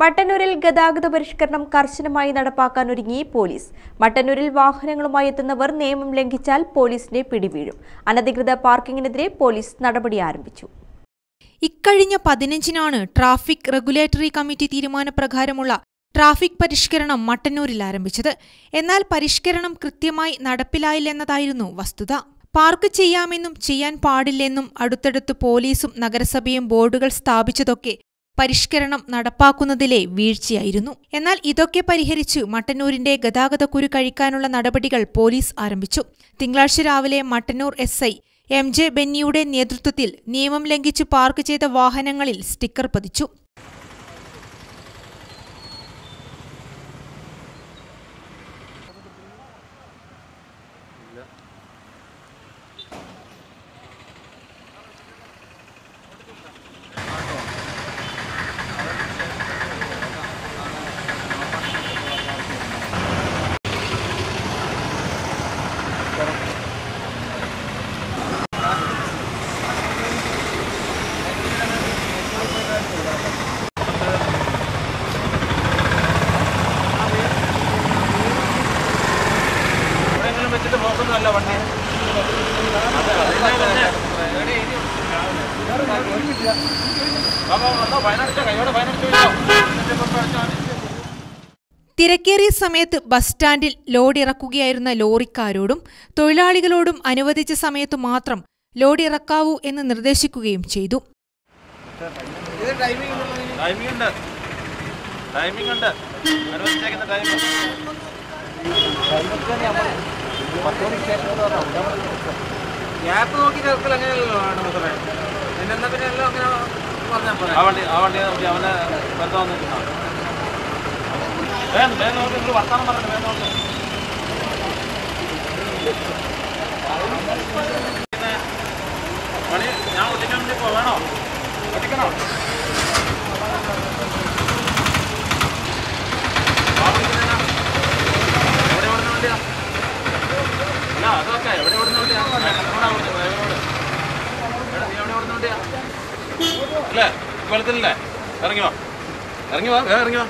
മട്ടന്നൂരിൽ ഗതാഗത പരിഷ്കരണം കർശനമായി നടപ്പാക്കാൻ ഒരുങ്ങി പോലീസ്. മട്ടന്നൂരിൽ വാഹനങ്ങളുമായി എത്തുന്നവർ നിയമം ലംഘിച്ചാൽ പോലീസിന്റെ പിടിവീഴും. അനധികൃത പാർക്കിങ്ങിനെതിരെ പോലീസ് നടപടി ആരംഭിച്ചു. ഇക്കഴിഞ്ഞ പതിനഞ്ചിനാണ് ട്രാഫിക് റെഗുലേറ്ററി കമ്മിറ്റി തീരുമാനപ്രകാരമുള്ള ട്രാഫിക് പരിഷ്കരണം മട്ടന്നൂരിൽ ആരംഭിച്ചത്. എന്നാൽ പരിഷ്കരണം കൃത്യമായി നടപ്പിലായില്ലെന്നതായിരുന്നു വസ്തുത. പാർക്ക് ചെയ്യാമെന്നും ചെയ്യാൻ പാടില്ലെന്നും അടുത്തടുത്ത് പോലീസും നഗരസഭയും ബോർഡുകൾ സ്ഥാപിച്ചതൊക്കെ പരിഷ്കരണം നടപ്പാക്കുന്നതിലെ വീഴ്ചയായിരുന്നു. എന്നാൽ ഇതൊക്കെ പരിഹരിച്ചു മട്ടന്നൂരിന്റെ ഗതാഗതക്കുരു കഴിക്കാനുള്ള നടപടികൾ പോലീസ് ആരംഭിച്ചു. തിങ്കളാഴ്ച രാവിലെ Mattannur S I M J ബെന്നിയുടെ നേതൃത്വത്തിൽ നിയമം ലംഘിച്ചു പാർക്ക് ചെയ്ത വാഹനങ്ങളിൽ സ്റ്റിക്കർ പതിച്ചു. നോക്കുന്നതല്ല വണ്ടി തിരക്കേറിയ സമയത്ത് ബസ് സ്റ്റാൻഡിൽ ലോഡ് ഇറക്കുകയായിരുന്ന ലോറിക്കാരോടും തൊഴിലാളികളോടും അനുവദിച്ച സമയത്ത് മാത്രം ലോഡ് ഇറക്കാവൂ എന്ന് നിർദ്ദേശിക്കുകയും ചെയ്തു. ടൈമിംഗ് ഉണ്ട് അനുവദിച്ചേക്കുന്ന ഗ്യാപ്പ് നോക്കി ചേർക്കൽ അങ്ങനെയല്ലോ പിന്നെ എന്നാ പിന്നെ എല്ലാം അങ്ങനെ പറഞ്ഞാൽ പോലെ ആ വണ്ടി ആ വണ്ടി നോക്കി അവനെ ബന്ധം നിൽക്കുന്ന വേഗം വേഗം നോക്കി നിങ്ങൾ പണി ഞാൻ പോ വേണോ ഒട്ടിക്കണോ വെളുത്തില്ലേ ഇറങ്ങി വാ ഇറങ്ങി വാ വേഗം ഇറങ്ങി വാ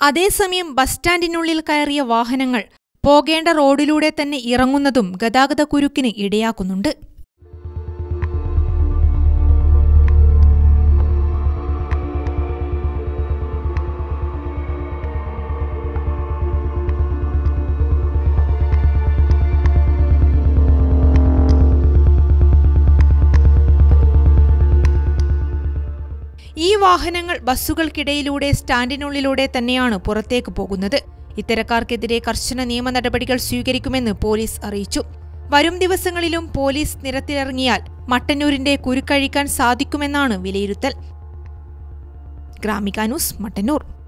അതേസമയം ബസ് സ്റ്റാൻഡിനുള്ളിൽ കയറിയ വാഹനങ്ങൾ പോകേണ്ട റോഡിലൂടെ തന്നെ ഇറങ്ങുന്നതും ഗതാഗത കുരുക്കിന് ഇടയാക്കുന്നുണ്ട്. ഈ വാഹനങ്ങൾ ബസ്സുകൾക്കിടയിലൂടെ സ്റ്റാൻഡിനുള്ളിലൂടെ തന്നെയാണ് പുറത്തേക്ക് പോകുന്നത്. ഇത്തരക്കാർക്കെതിരെ കർശന നിയമ നടപടികൾ സ്വീകരിക്കുമെന്ന് പോലീസ് അറിയിച്ചു. വരും ദിവസങ്ങളിലും പോലീസ് നിരത്തിലിറങ്ങിയാൽ മട്ടന്നൂരിന്റെ കുരുക്കഴിക്കാൻ സാധിക്കുമെന്നാണ് വിലയിരുത്തൽ. ഗ്രാമിക ന്യൂസ് മട്ടന്നൂർ.